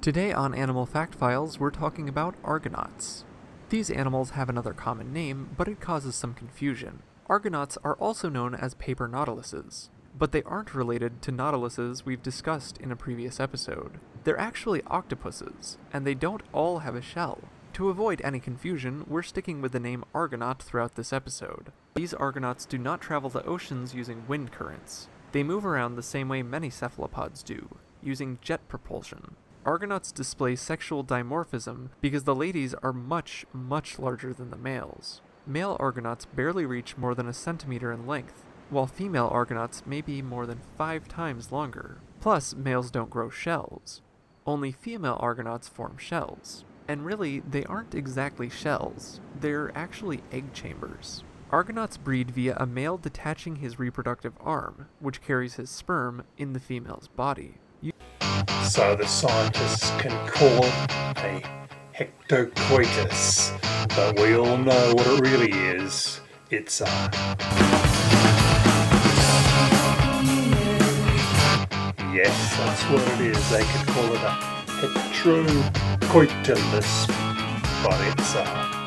Today on Animal Fact Files, we're talking about Argonauts. These animals have another common name, but it causes some confusion. Argonauts are also known as paper nautiluses, but they aren't related to nautiluses we've discussed in a previous episode. They're actually octopuses, and they don't all have a shell. To avoid any confusion, we're sticking with the name Argonaut throughout this episode. These Argonauts do not travel the oceans using wind currents. They move around the same way many cephalopods do, using jet propulsion. Argonauts display sexual dimorphism because the ladies are much, much larger than the males. Male Argonauts barely reach more than a centimeter in length, while female Argonauts may be more than five times longer. Plus, males don't grow shells. Only female Argonauts form shells. And really, they aren't exactly shells, they're actually egg chambers. Argonauts breed via a male detaching his reproductive arm, which carries his sperm, in the female's body. So the scientists can call it a hectocotylus, but we all know what it really is. It's a. Yes, that's what it is. They could call it a heterocoitus, but it's a